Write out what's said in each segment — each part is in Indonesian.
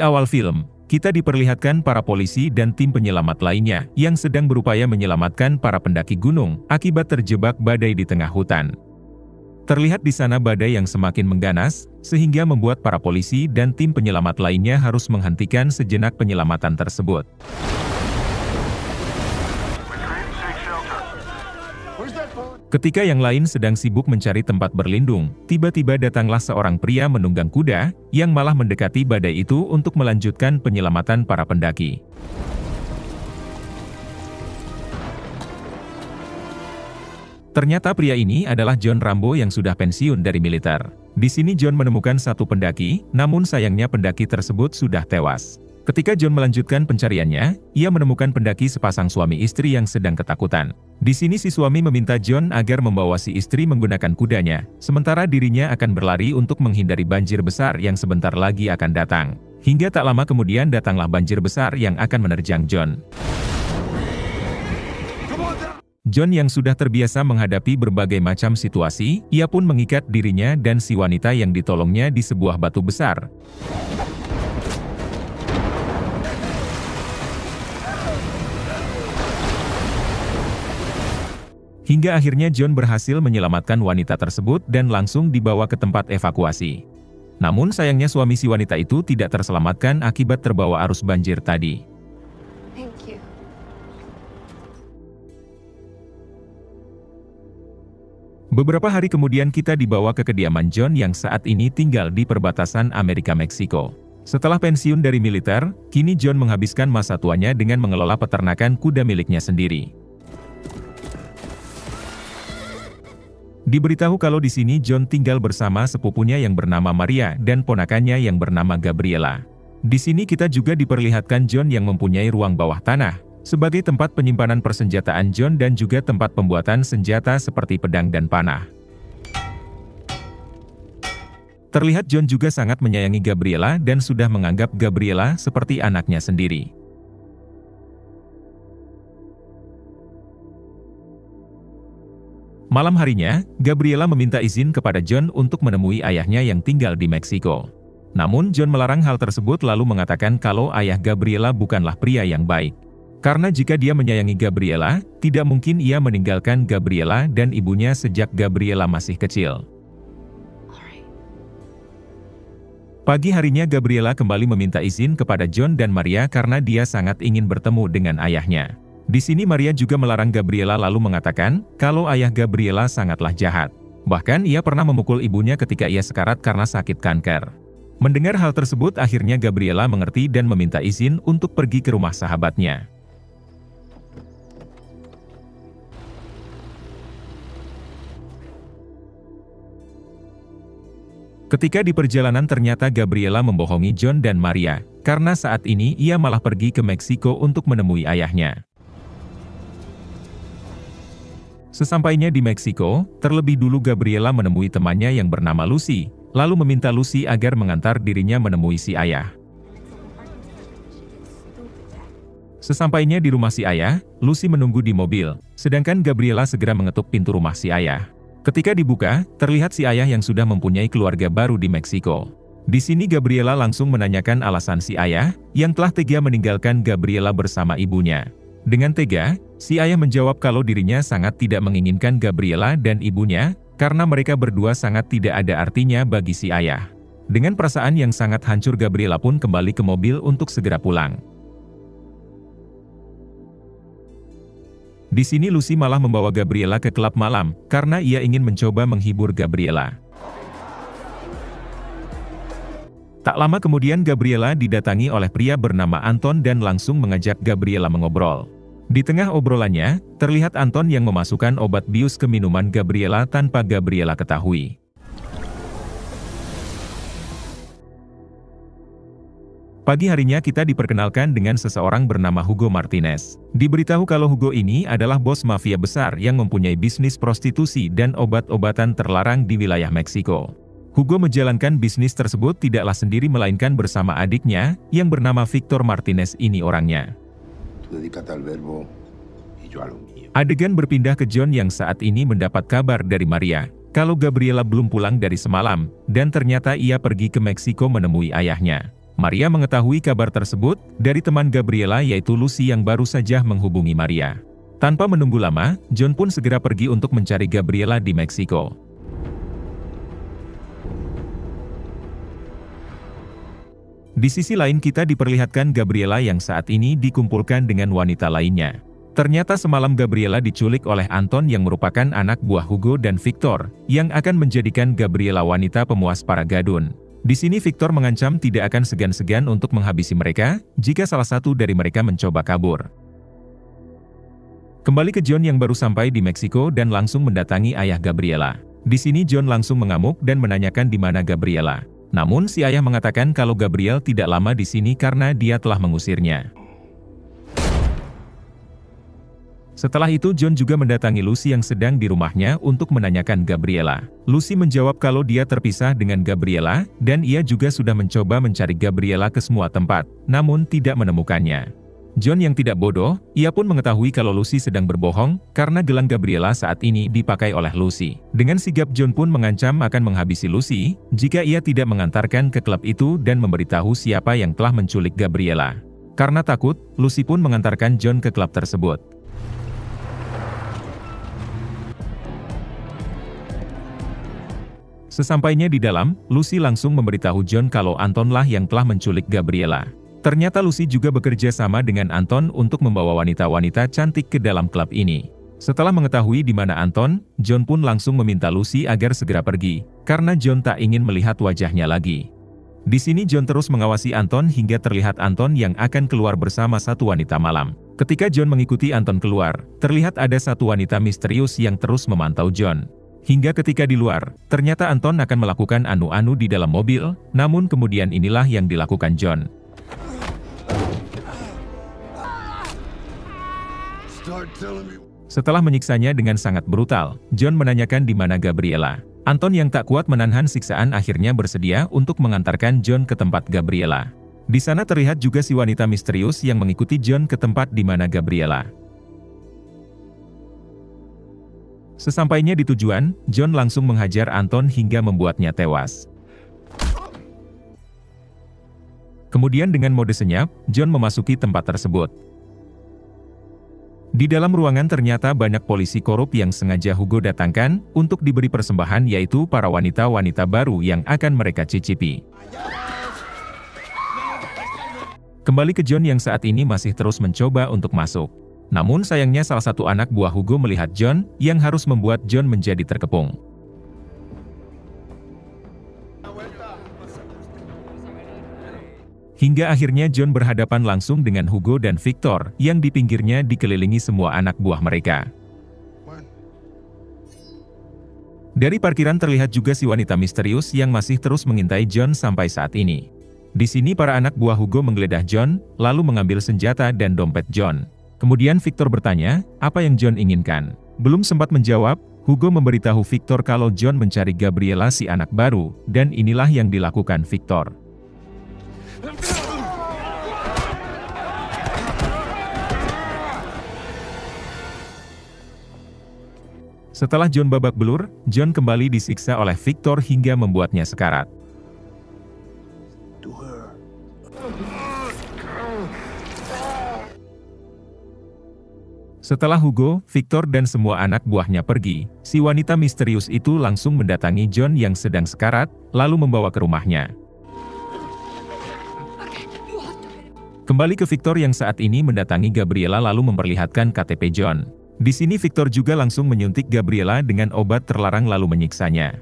Awal film, kita diperlihatkan para polisi dan tim penyelamat lainnya yang sedang berupaya menyelamatkan para pendaki gunung akibat terjebak badai di tengah hutan. Terlihat di sana badai yang semakin mengganas, sehingga membuat para polisi dan tim penyelamat lainnya harus menghentikan sejenak penyelamatan tersebut. Ketika yang lain sedang sibuk mencari tempat berlindung, tiba-tiba datanglah seorang pria menunggang kuda, yang malah mendekati badai itu untuk melanjutkan penyelamatan para pendaki. Ternyata pria ini adalah John Rambo yang sudah pensiun dari militer. Di sini John menemukan satu pendaki, namun sayangnya pendaki tersebut sudah tewas. Ketika John melanjutkan pencariannya, ia menemukan pendaki sepasang suami istri yang sedang ketakutan. Di sini si suami meminta John agar membawa si istri menggunakan kudanya, sementara dirinya akan berlari untuk menghindari banjir besar yang sebentar lagi akan datang. Hingga tak lama kemudian datanglah banjir besar yang akan menerjang John. John yang sudah terbiasa menghadapi berbagai macam situasi, ia pun mengikat dirinya dan si wanita yang ditolongnya di sebuah batu besar. Hingga akhirnya John berhasil menyelamatkan wanita tersebut dan langsung dibawa ke tempat evakuasi. Namun sayangnya suami si wanita itu tidak terselamatkan akibat terbawa arus banjir tadi. Beberapa hari kemudian kita dibawa ke kediaman John yang saat ini tinggal di perbatasan Amerika-Meksiko. Setelah pensiun dari militer, kini John menghabiskan masa tuanya dengan mengelola peternakan kuda miliknya sendiri. Diberitahu kalau di sini John tinggal bersama sepupunya yang bernama Maria dan ponakannya yang bernama Gabriela. Di sini kita juga diperlihatkan John yang mempunyai ruang bawah tanah, sebagai tempat penyimpanan persenjataan John dan juga tempat pembuatan senjata seperti pedang dan panah. Terlihat John juga sangat menyayangi Gabriela dan sudah menganggap Gabriela seperti anaknya sendiri. Malam harinya, Gabriela meminta izin kepada John untuk menemui ayahnya yang tinggal di Meksiko. Namun John melarang hal tersebut lalu mengatakan kalau ayah Gabriela bukanlah pria yang baik. Karena jika dia menyayangi Gabriela, tidak mungkin ia meninggalkan Gabriela dan ibunya sejak Gabriela masih kecil. Pagi harinya Gabriela kembali meminta izin kepada John dan Maria karena dia sangat ingin bertemu dengan ayahnya. Di sini Maria juga melarang Gabriela lalu mengatakan, kalau ayah Gabriela sangatlah jahat. Bahkan ia pernah memukul ibunya ketika ia sekarat karena sakit kanker. Mendengar hal tersebut akhirnya Gabriela mengerti dan meminta izin untuk pergi ke rumah sahabatnya. Ketika di perjalanan ternyata Gabriela membohongi John dan Maria, karena saat ini ia malah pergi ke Meksiko untuk menemui ayahnya. Sesampainya di Meksiko, terlebih dulu Gabriela menemui temannya yang bernama Lucy, lalu meminta Lucy agar mengantar dirinya menemui si ayah. Sesampainya di rumah si ayah, Lucy menunggu di mobil, sedangkan Gabriela segera mengetuk pintu rumah si ayah. Ketika dibuka, terlihat si ayah yang sudah mempunyai keluarga baru di Meksiko. Di sini Gabriela langsung menanyakan alasan si ayah, yang telah tega meninggalkan Gabriela bersama ibunya. Dengan tega, si ayah menjawab kalau dirinya sangat tidak menginginkan Gabriela dan ibunya, karena mereka berdua sangat tidak ada artinya bagi si ayah. Dengan perasaan yang sangat hancur Gabriela pun kembali ke mobil untuk segera pulang. Di sini Lucy malah membawa Gabriela ke klub malam, karena ia ingin mencoba menghibur Gabriela. Tak lama kemudian Gabriela didatangi oleh pria bernama Anton dan langsung mengajak Gabriela mengobrol. Di tengah obrolannya, terlihat Anton yang memasukkan obat bius ke minuman Gabriela tanpa Gabriela ketahui. Pagi harinya kita diperkenalkan dengan seseorang bernama Hugo Martinez. Diberitahu kalau Hugo ini adalah bos mafia besar yang mempunyai bisnis prostitusi dan obat-obatan terlarang di wilayah Meksiko. Hugo menjalankan bisnis tersebut tidaklah sendiri melainkan bersama adiknya, yang bernama Victor Martinez ini orangnya. Adegan berpindah ke John yang saat ini mendapat kabar dari Maria, kalau Gabriela belum pulang dari semalam, dan ternyata ia pergi ke Meksiko menemui ayahnya. Maria mengetahui kabar tersebut dari teman Gabriela yaitu Lucy yang baru saja menghubungi Maria. Tanpa menunggu lama, John pun segera pergi untuk mencari Gabriela di Meksiko. Di sisi lain kita diperlihatkan Gabriela yang saat ini dikumpulkan dengan wanita lainnya. Ternyata semalam Gabriela diculik oleh Anton yang merupakan anak buah Hugo dan Victor, yang akan menjadikan Gabriela wanita pemuas para gadun. Di sini Victor mengancam tidak akan segan-segan untuk menghabisi mereka, jika salah satu dari mereka mencoba kabur. Kembali ke John yang baru sampai di Meksiko dan langsung mendatangi ayah Gabriela. Di sini John langsung mengamuk dan menanyakan di mana Gabriela. Namun si ayah mengatakan kalau Gabriel tidak lama di sini karena dia telah mengusirnya. Setelah itu John juga mendatangi Lucy yang sedang di rumahnya untuk menanyakan Gabriela. Lucy menjawab kalau dia terpisah dengan Gabriela, dan ia juga sudah mencoba mencari Gabriela ke semua tempat, namun tidak menemukannya. John yang tidak bodoh, ia pun mengetahui kalau Lucy sedang berbohong, karena gelang Gabriela saat ini dipakai oleh Lucy. Dengan sigap John pun mengancam akan menghabisi Lucy, jika ia tidak mengantarkan ke klub itu dan memberitahu siapa yang telah menculik Gabriela. Karena takut, Lucy pun mengantarkan John ke klub tersebut. Sesampainya di dalam, Lucy langsung memberitahu John kalau Antonlah yang telah menculik Gabriela. Ternyata Lucy juga bekerja sama dengan Anton untuk membawa wanita-wanita cantik ke dalam klub ini. Setelah mengetahui di mana Anton, John pun langsung meminta Lucy agar segera pergi, karena John tak ingin melihat wajahnya lagi. Di sini John terus mengawasi Anton hingga terlihat Anton yang akan keluar bersama satu wanita malam. Ketika John mengikuti Anton keluar, terlihat ada satu wanita misterius yang terus memantau John. Hingga ketika di luar, ternyata Anton akan melakukan anu-anu di dalam mobil, namun kemudian inilah yang dilakukan John. Setelah menyiksanya dengan sangat brutal, John menanyakan di mana Gabriela. Anton yang tak kuat menahan siksaan akhirnya bersedia untuk mengantarkan John ke tempat Gabriela. Di sana terlihat juga si wanita misterius yang mengikuti John ke tempat di mana Gabriela. Sesampainya di tujuan, John langsung menghajar Anton hingga membuatnya tewas. Kemudian dengan mode senyap, John memasuki tempat tersebut. Di dalam ruangan ternyata banyak polisi korup yang sengaja Hugo datangkan untuk diberi persembahan yaitu para wanita-wanita baru yang akan mereka cicipi. Kembali ke John yang saat ini masih terus mencoba untuk masuk. Namun sayangnya salah satu anak buah Hugo melihat John yang harus membuat John menjadi terkepung. Hingga akhirnya John berhadapan langsung dengan Hugo dan Victor, yang di pinggirnya dikelilingi semua anak buah mereka. Dari parkiran terlihat juga si wanita misterius yang masih terus mengintai John sampai saat ini. Di sini para anak buah Hugo menggeledah John, lalu mengambil senjata dan dompet John. Kemudian Victor bertanya, apa yang John inginkan? Belum sempat menjawab, Hugo memberitahu Victor kalau John mencari Gabriela si anak baru, dan inilah yang dilakukan Victor. Setelah John babak belur, John kembali disiksa oleh Victor hingga membuatnya sekarat. Setelah Hugo, Victor dan semua anak buahnya pergi, si wanita misterius itu langsung mendatangi John yang sedang sekarat, lalu membawa ke rumahnya. Kembali ke Victor yang saat ini mendatangi Gabriela lalu memperlihatkan KTP John. Di sini Victor juga langsung menyuntik Gabriela dengan obat terlarang lalu menyiksanya.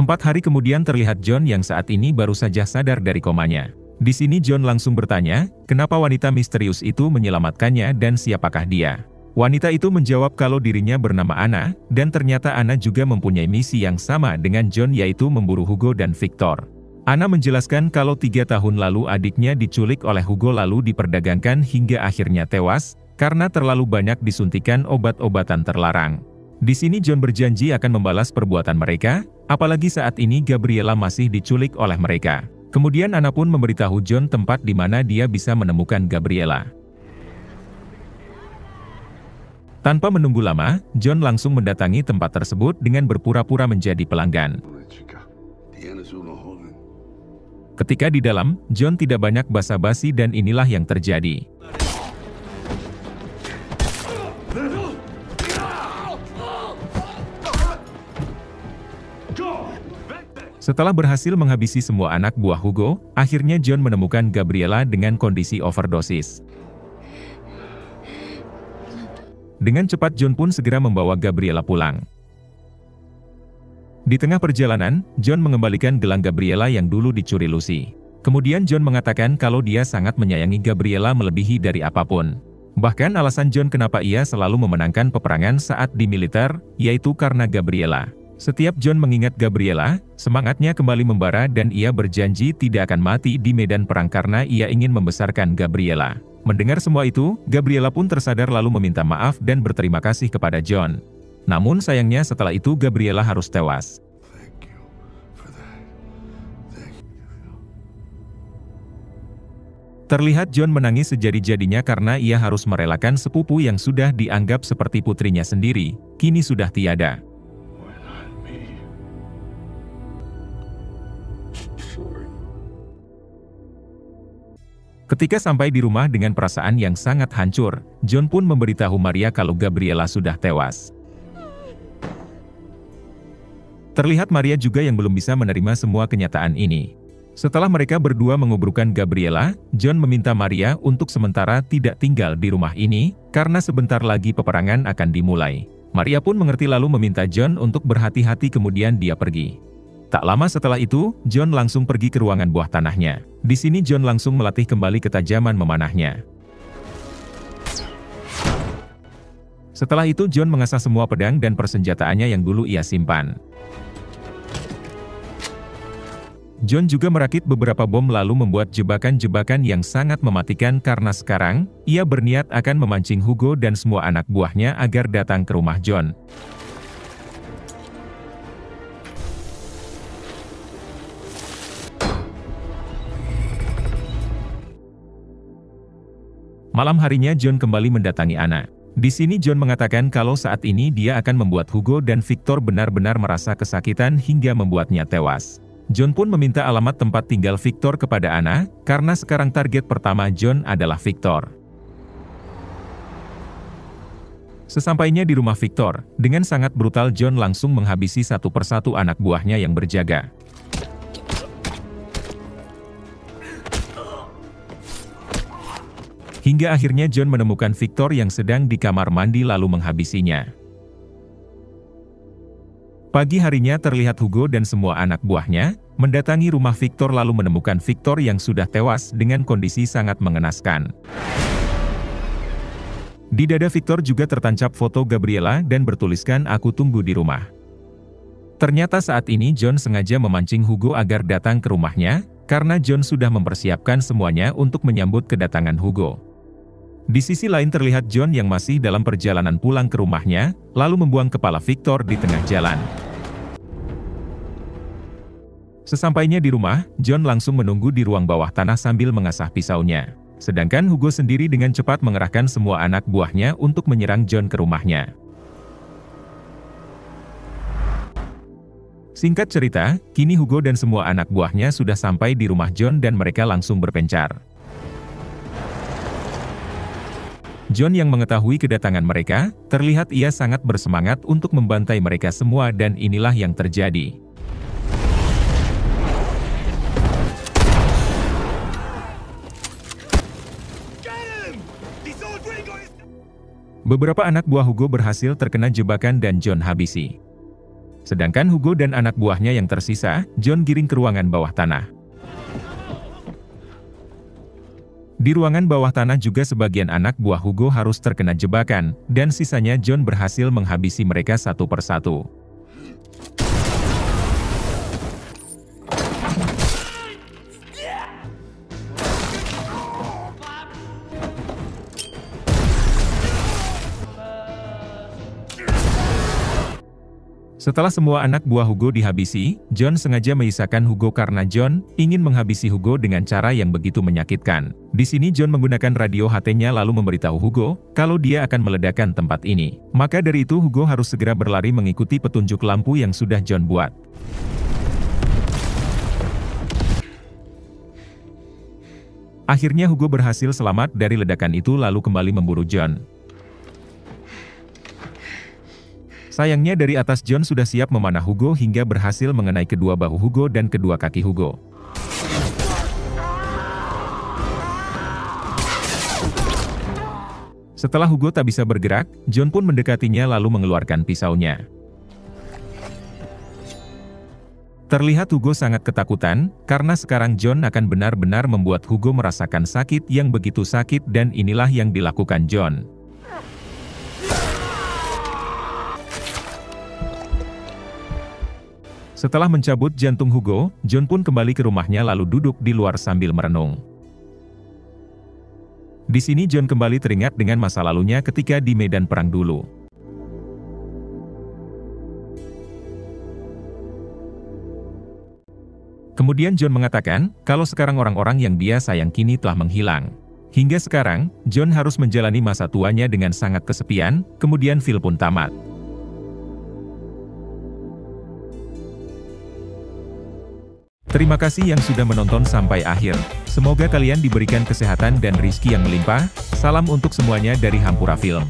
Empat hari kemudian terlihat John yang saat ini baru saja sadar dari komanya. Di sini John langsung bertanya, kenapa wanita misterius itu menyelamatkannya dan siapakah dia. Wanita itu menjawab kalau dirinya bernama Anna, dan ternyata Anna juga mempunyai misi yang sama dengan John yaitu memburu Hugo dan Victor. Anna menjelaskan kalau tiga tahun lalu adiknya diculik oleh Hugo lalu diperdagangkan hingga akhirnya tewas, karena terlalu banyak disuntikan obat-obatan terlarang. Di sini John berjanji akan membalas perbuatan mereka, apalagi saat ini Gabriela masih diculik oleh mereka. Kemudian Anna pun memberitahu John tempat di mana dia bisa menemukan Gabriela. Tanpa menunggu lama, John langsung mendatangi tempat tersebut dengan berpura-pura menjadi pelanggan. Ketika di dalam, John tidak banyak basa-basi dan inilah yang terjadi. Setelah berhasil menghabisi semua anak buah Hugo, akhirnya John menemukan Gabriela dengan kondisi overdosis. Dengan cepat John pun segera membawa Gabriela pulang. Di tengah perjalanan, John mengembalikan gelang Gabriela yang dulu dicuri Lucy. Kemudian John mengatakan kalau dia sangat menyayangi Gabriela melebihi dari apa pun. Bahkan alasan John kenapa ia selalu memenangkan peperangan saat di militer, yaitu karena Gabriela. Setiap John mengingat Gabriela, semangatnya kembali membara dan ia berjanji tidak akan mati di medan perang karena ia ingin membesarkan Gabriela. Mendengar semua itu, Gabriela pun tersadar lalu meminta maaf dan berterima kasih kepada John. Namun sayangnya setelah itu Gabriela harus tewas. Terlihat John menangis sejadi-jadinya karena ia harus merelakan sepupu yang sudah dianggap seperti putrinya sendiri, kini sudah tiada. Ketika sampai di rumah dengan perasaan yang sangat hancur, John pun memberitahu Maria kalau Gabriela sudah tewas. Terlihat Maria juga yang belum bisa menerima semua kenyataan ini. Setelah mereka berdua menguburkan Gabriela, John meminta Maria untuk sementara tidak tinggal di rumah ini, karena sebentar lagi peperangan akan dimulai. Maria pun mengerti lalu meminta John untuk berhati-hati kemudian dia pergi. Tak lama setelah itu, John langsung pergi ke ruangan buah tanahnya. Di sini John langsung melatih kembali ketajaman memanahnya. Setelah itu John mengasah semua pedang dan persenjataannya yang dulu ia simpan. John juga merakit beberapa bom lalu membuat jebakan-jebakan yang sangat mematikan karena sekarang, ia berniat akan memancing Hugo dan semua anak buahnya agar datang ke rumah John. Malam harinya John kembali mendatangi Anna. Di sini John mengatakan kalau saat ini dia akan membuat Hugo dan Victor benar-benar merasa kesakitan hingga membuatnya tewas. John pun meminta alamat tempat tinggal Victor kepada Anna, karena sekarang target pertama John adalah Victor. Sesampainya di rumah Victor, dengan sangat brutal John langsung menghabisi satu persatu anak buahnya yang berjaga. Hingga akhirnya John menemukan Victor yang sedang di kamar mandi lalu menghabisinya. Pagi harinya terlihat Hugo dan semua anak buahnya, mendatangi rumah Victor lalu menemukan Victor yang sudah tewas dengan kondisi sangat mengenaskan. Di dada Victor juga tertancap foto Gabriela dan bertuliskan aku tunggu di rumah. Ternyata saat ini John sengaja memancing Hugo agar datang ke rumahnya, karena John sudah mempersiapkan semuanya untuk menyambut kedatangan Hugo. Di sisi lain terlihat John yang masih dalam perjalanan pulang ke rumahnya, lalu membuang kepala Victor di tengah jalan. Sesampainya di rumah, John langsung menunggu di ruang bawah tanah sambil mengasah pisaunya. Sedangkan Hugo sendiri dengan cepat mengerahkan semua anak buahnya untuk menyerang John ke rumahnya. Singkat cerita, kini Hugo dan semua anak buahnya sudah sampai di rumah John dan mereka langsung berpencar. John yang mengetahui kedatangan mereka, terlihat ia sangat bersemangat untuk membantai mereka semua dan inilah yang terjadi. Beberapa anak buah Hugo berhasil terkena jebakan dan John habisi. Sedangkan Hugo dan anak buahnya yang tersisa, John giring ke ruangan bawah tanah. Di ruangan bawah tanah juga sebagian anak buah Hugo harus terkena jebakan, dan sisanya John berhasil menghabisi mereka satu persatu. Setelah semua anak buah Hugo dihabisi, John sengaja menyisakan Hugo karena John ingin menghabisi Hugo dengan cara yang begitu menyakitkan. Di sini John menggunakan radio HT-nya lalu memberitahu Hugo kalau dia akan meledakkan tempat ini. Maka dari itu Hugo harus segera berlari mengikuti petunjuk lampu yang sudah John buat. Akhirnya Hugo berhasil selamat dari ledakan itu lalu kembali memburu John. Sayangnya dari atas John sudah siap memanah Hugo hingga berhasil mengenai kedua bahu Hugo dan kedua kaki Hugo. Setelah Hugo tak bisa bergerak, John pun mendekatinya lalu mengeluarkan pisaunya. Terlihat Hugo sangat ketakutan, karena sekarang John akan benar-benar membuat Hugo merasakan sakit yang begitu sakit dan inilah yang dilakukan John. Setelah mencabut jantung Hugo, John pun kembali ke rumahnya lalu duduk di luar sambil merenung. Di sini John kembali teringat dengan masa lalunya ketika di medan perang dulu. Kemudian John mengatakan, kalau sekarang orang-orang yang dia sayang kini telah menghilang. Hingga sekarang, John harus menjalani masa tuanya dengan sangat kesepian, kemudian Phil pun tamat. Terima kasih yang sudah menonton sampai akhir. Semoga kalian diberikan kesehatan dan rizki yang melimpah. Salam untuk semuanya dari Hampura Film.